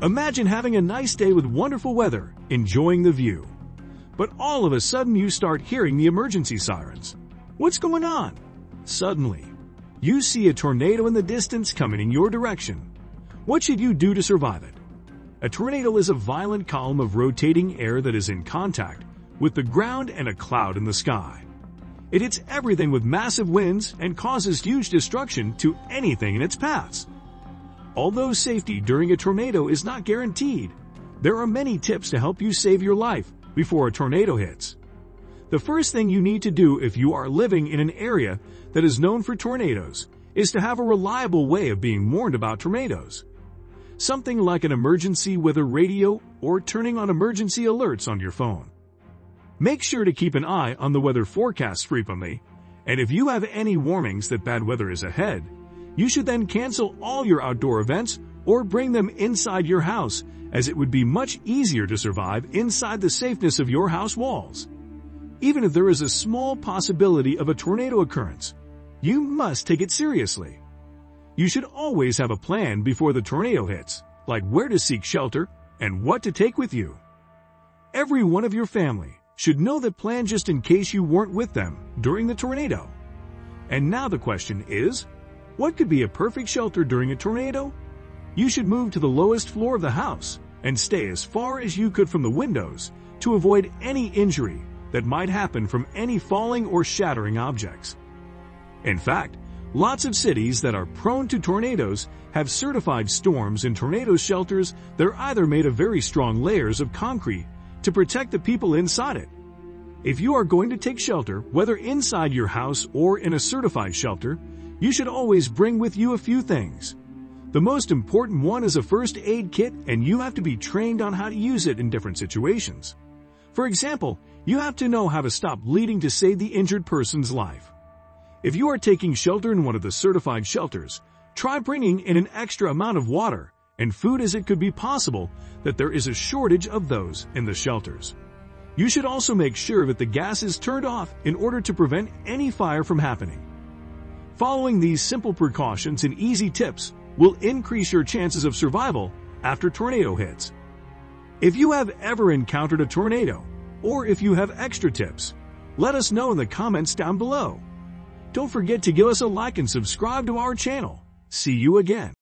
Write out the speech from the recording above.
Imagine having a nice day with wonderful weather, enjoying the view. But all of a sudden you start hearing the emergency sirens. What's going on? Suddenly, you see a tornado in the distance coming in your direction. What should you do to survive it? A tornado is a violent column of rotating air that is in contact with the ground and a cloud in the sky. It hits everything with massive winds and causes huge destruction to anything in its paths. Although safety during a tornado is not guaranteed, there are many tips to help you save your life before a tornado hits. The first thing you need to do if you are living in an area that is known for tornadoes is to have a reliable way of being warned about tornadoes. Something like an emergency weather radio or turning on emergency alerts on your phone. Make sure to keep an eye on the weather forecasts frequently, and if you have any warnings that bad weather is ahead, you should then cancel all your outdoor events or bring them inside your house as it would be much easier to survive inside the safeness of your house walls. Even if there is a small possibility of a tornado occurrence, you must take it seriously. You should always have a plan before the tornado hits, like where to seek shelter and what to take with you. Every one of your family should know the plan just in case you weren't with them during the tornado. And now the question is, what could be a perfect shelter during a tornado? You should move to the lowest floor of the house and stay as far as you could from the windows to avoid any injury that might happen from any falling or shattering objects. In fact, lots of cities that are prone to tornadoes have certified storms and tornado shelters that are either made of very strong layers of concrete to protect the people inside it. If you are going to take shelter, whether inside your house or in a certified shelter, you should always bring with you a few things. The most important one is a first aid kit and you have to be trained on how to use it in different situations. For example, you have to know how to stop bleeding to save the injured person's life. If you are taking shelter in one of the certified shelters, try bringing in an extra amount of water and food as it could be possible that there is a shortage of those in the shelters. You should also make sure that the gas is turned off in order to prevent any fire from happening. Following these simple precautions and easy tips will increase your chances of survival after tornado hits. If you have ever encountered a tornado, or if you have extra tips, let us know in the comments down below. Don't forget to give us a like and subscribe to our channel. See you again.